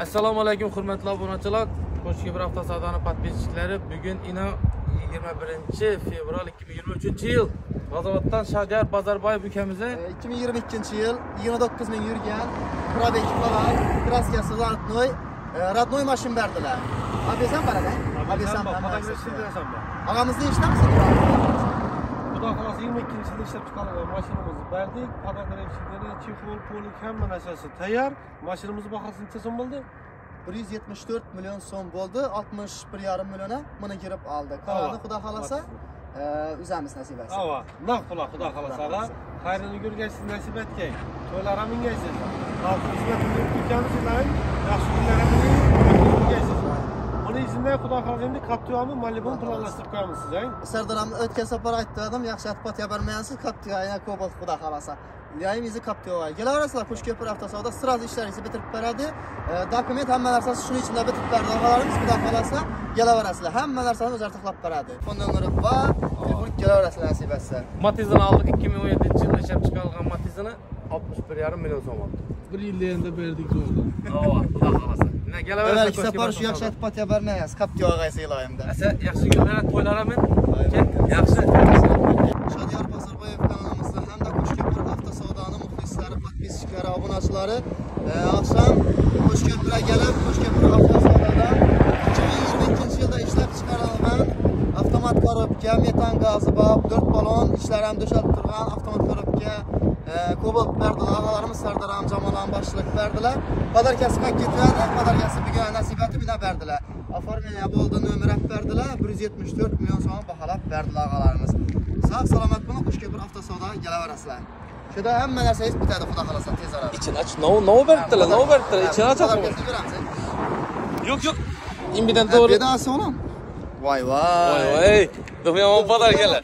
assalomu alaykum hurmatli obunachilar. Bir hafta savdoni подписчиклari bugun ina 21 fevral 2023 yil. G'azovatdan shahryar bozorboyev ukamizni 2022 yil 29 ming yurgan probeklar kraskasi родной родной mashin berdilar. Obesam baraka obesam og'amizni eshitamiz Xudo xohlasa 22 yilda ishlab chiqarilgan mashinamizni berdik. Podogrebchiklari, chexol, polik hamma narsasi tayyor. Mashinamizni bahosi necha so'm bo'ldi? 174 million so'm bo'ldi 61,5 milliona buni kirib oldi qolani xudo xohlasa uzamiz nasib etsin Ava, naq pula xudo xohlasa. Xayrini ko'rgaysiz nasib etgay. To'ylar ham mingaysiz. Xalq xizmatini ko'rgansizlar. Yaxshi kunlar ham. Bizində Xudafəzində qaptıyanı Malibon planlaşdırıb qoyamısınız, hə? Sərdaram ötkəsə para aytdım, yaxşı atpat yaparmayansız qaptıyanı kobalt Xuda xalasa. Yayimizi kaptıyorlar. Gel arasında Kuşköprü haftasında sıraz işlerimizi bitirip verdi. E, dokument hem mersası şunun içinde bitirip verdi. Oğalarımız bir daha kalarsa gel arasında hem mersası özeltiklap verdi. Ondan sonra var. Telefonik gel arasında nasip etse. Matizini aldık 2017 yılında işe çıkarılan Matizini 61 yarım milyon son oldu. Bir yılda verdik zorla. Ava, daha kalasa. Evvelki sefer şu yakşı etpat yabarına yaz. Kap diyor ağaysa ilayımda. Asa yakşı günler et boylarımın. Yakşı. Şadiyar Pasarbayev kanalımızda hem de Koşköprü hafta savdanı muhlisleri, patbisçileri, abunacıları. E, ee, akşam Koşköprü'ye gelip Koşköprü hafta savdada 2022 yılda işlep çıkarılan avtomat korupka, metan gazı bab, 4 balon işler hem döşelip durgan avtomat korupka e, Cobalt berdilar, ağalarımız Sardar ham Jamol ham boshchilik berdilar. Padarkasi qilib ketadi, padarkasi bugun nasib etib bina berdilar. Оформление bo'ldi, nomer ham berdilar, 174 million so'm baholab berdilar ağalarımız. Sağ salomat bo'lib Qo'shko'pir avtosavdoga kelaverasizlar. Shunda hamma narsangiz bitadi, xudo xolasa tez orada. ichini ach nov nov beribdilar nov beribdilar ichini ochasiz Padarkasini beramiz. yo'q yo'q imbidan to'g'ri Bedasi olam. Voy voy voy. voy do'm yomon podar kelar